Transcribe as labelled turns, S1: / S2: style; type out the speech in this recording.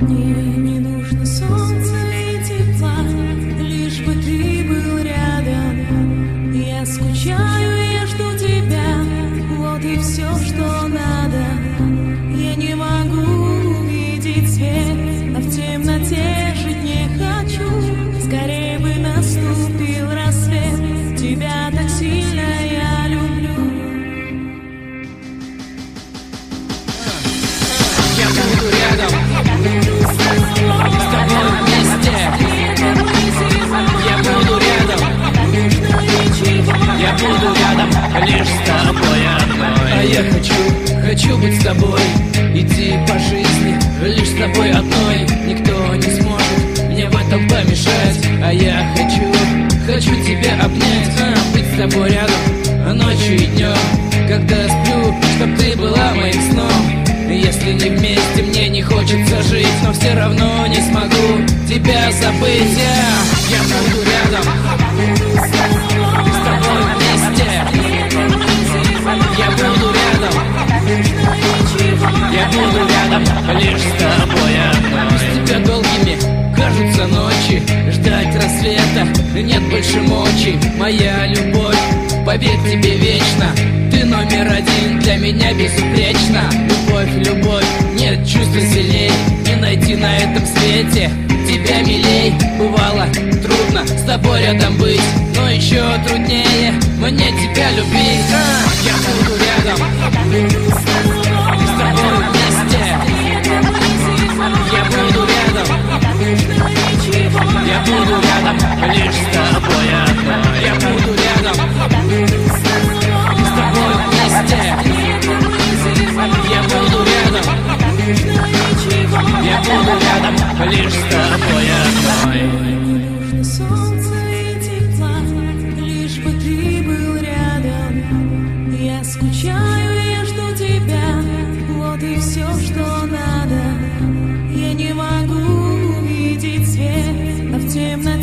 S1: Дни минут. Хочу быть с тобой Идти по жизни лишь с тобой одной. Никто не сможет мне в этом помешать. А я хочу, хочу тебя обнять а, Быть с тобой рядом ночью и днем. Когда сплю, чтоб ты была моим сном. Если не вместе, мне не хочется жить Но все равно не смогу тебя забыть. Я, я буду рядом Лишь с тобой одной. Без тебя долгими кажутся ночи. Ждать рассвета нет больше мочи. Моя любовь, поверь тебе вечно. Ты номер один для меня безупречна Любовь, любовь, нет чувства сильней. Не найти на этом свете тебя милей. Бывало трудно с тобой рядом быть Но еще труднее мне тебя любить. А, Я буду буду рядом. Я буду рядом Лишь с тобой одной Я буду рядом. С тобой вместе. Я буду рядом. Я буду рядом Лишь с тобой одной
S2: him